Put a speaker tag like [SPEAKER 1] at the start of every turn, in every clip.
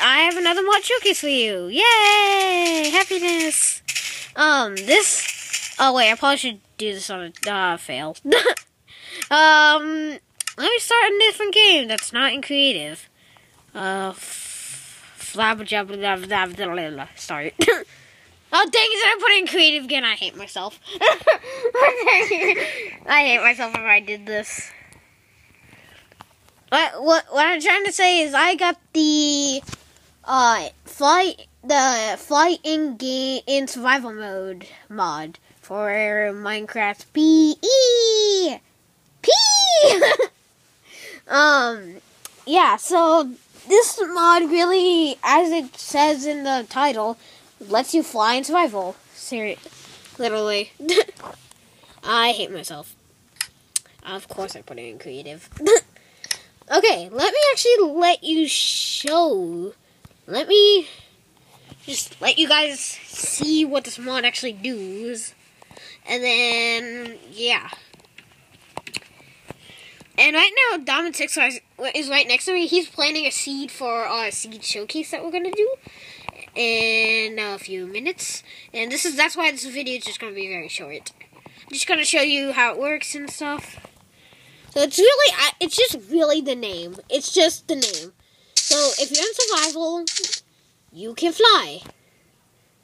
[SPEAKER 1] I have another mod for you. Yay! Happiness. Um, this. Oh wait, I probably should do this on a uh, fail. um, let me start a different game that's not in creative. Uh, flabba Start. Oh, dang it, I put in creative again. I hate myself. I hate myself if I did this. What, what, what I'm trying to say is I got the, uh, flight, the flight in game, in survival mode mod for Minecraft PE. P! um, yeah, so this mod really, as it says in the title, lets you fly in survival. Serious. Literally. I hate myself. Of course I put it in creative. okay, let me actually let you show. Let me just let you guys see what this mod actually does. And then, yeah. And right now, Diamond Six is right next to me. He's planting a seed for our seed showcase that we're gonna do in a few minutes. And this is that's why this video is just to be very short. I'm just to show you how it works and stuff. So it's really, it's just really the name. It's just the name. So if you're in survival, you can fly.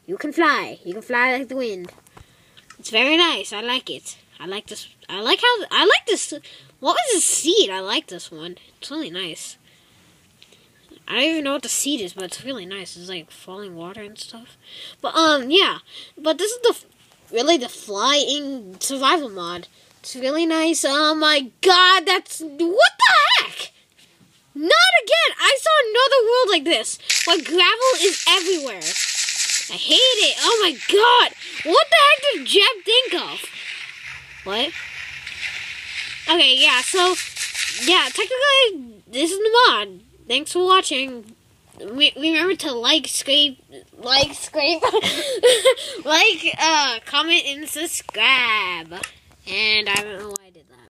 [SPEAKER 1] You can fly. You can fly like the wind. It's very nice. I like it. I like this. I like how, I like this. What was this seed? I like this one. It's really nice. I don't even know what the seed is, but it's really nice. It's like falling water and stuff. But um, yeah. But this is the really the flying survival mod. It's really nice. Oh my god, that's what the heck? Saw another world like this. Where gravel is everywhere. I hate it. Oh my god! What the heck did Jeb think of? What? Okay, yeah. So, yeah. Technically, this is the mod thanks for watching. Remember to like, scrape, like, scrape, like, uh, comment, and subscribe. And I don't know why I did that.